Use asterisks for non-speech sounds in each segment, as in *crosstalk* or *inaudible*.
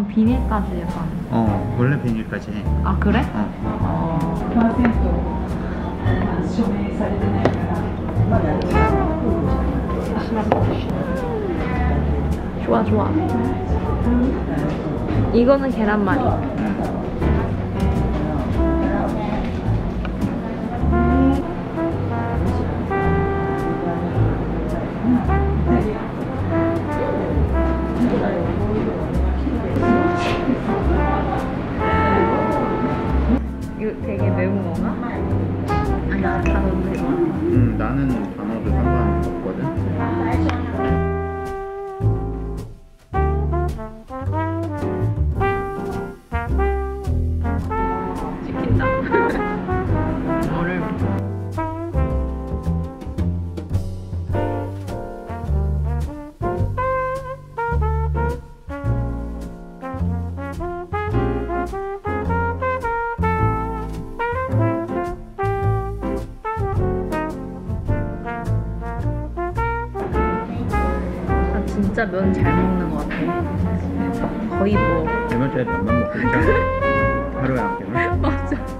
약간 비닐까지 약간 어 원래 비닐까지 해. 아 그래? 어. 좋아 좋아 이거는 계란말이 나는 진짜 면 잘 먹는 것 같아 거의 뭐 이번주에 밥만 먹고 있잖아. *laughs* 하루에 한 개만. 맞아.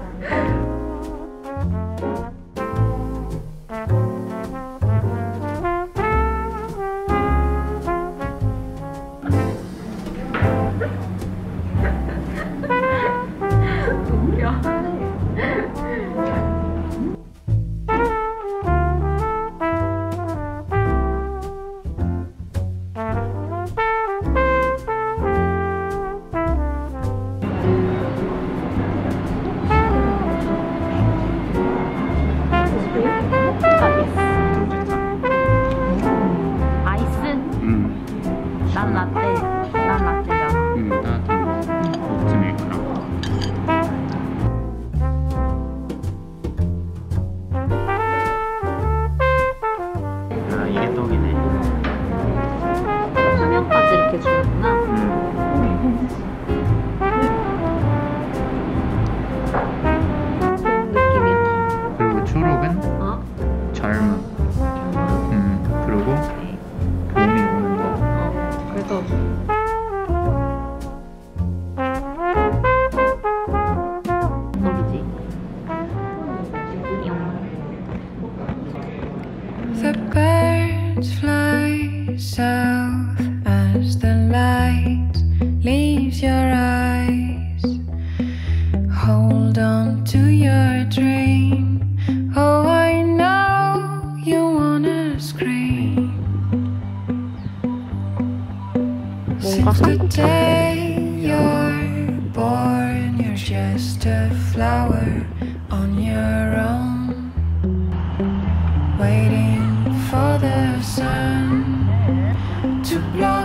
birds fly south as the light leaves your eyes. Hold on to your dream. Oh, I know you wanna scream. Since the day you're born, you're just a flower on your own, waiting sun to blow.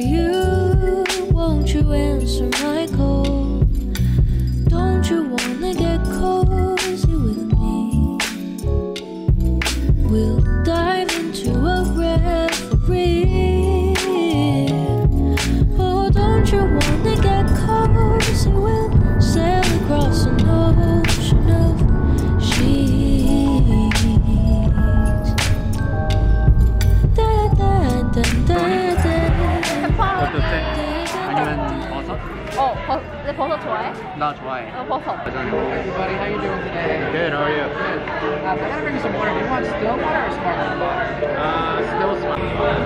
for you. Not oh, Large I don't know. Hey everybody, how you doing today? Good, how are you? Good. Uh, I gotta bring some water. Do you want still water or sparkling water? Uh, still sparkling water.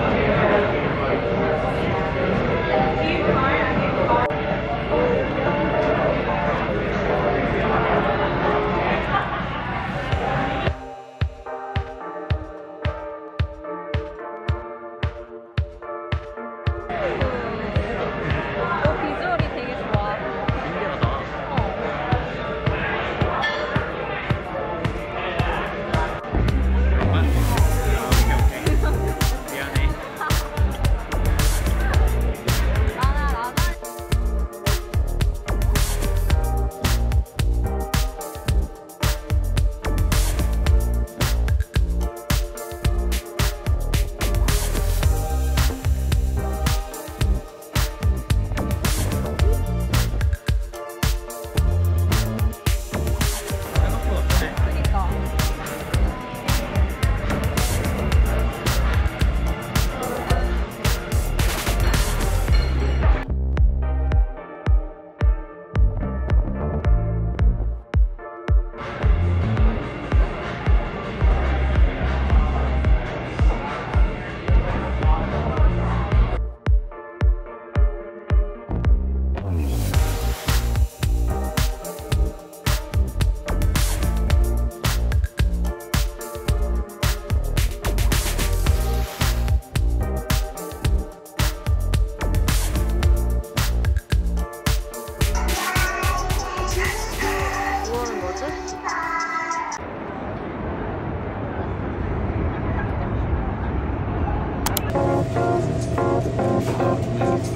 Thank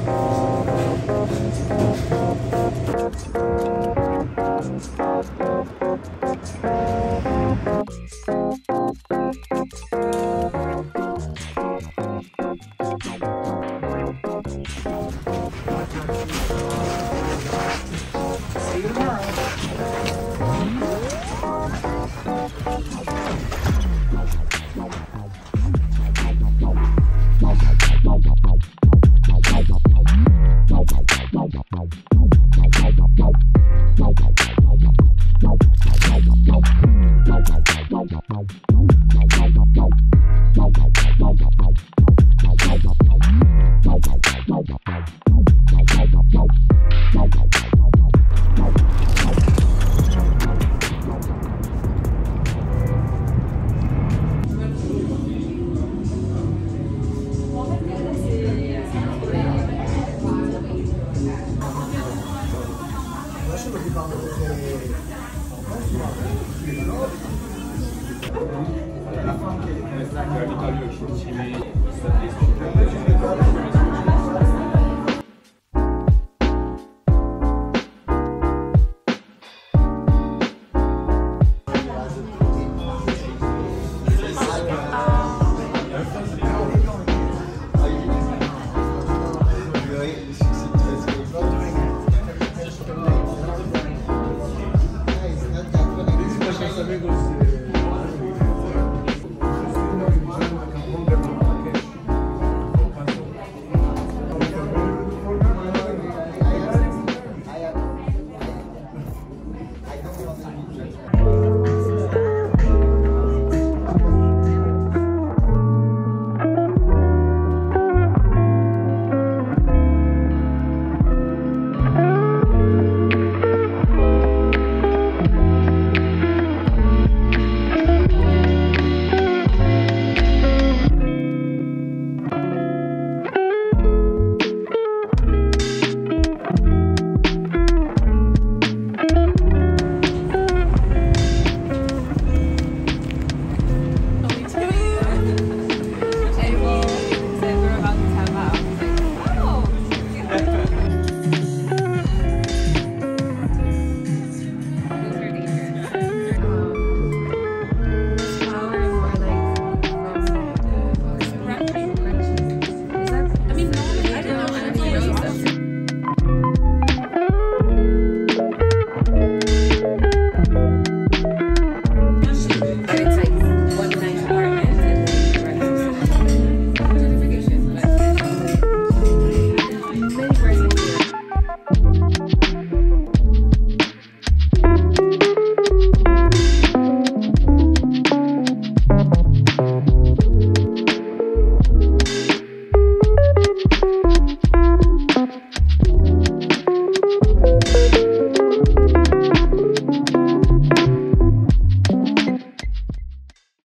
you.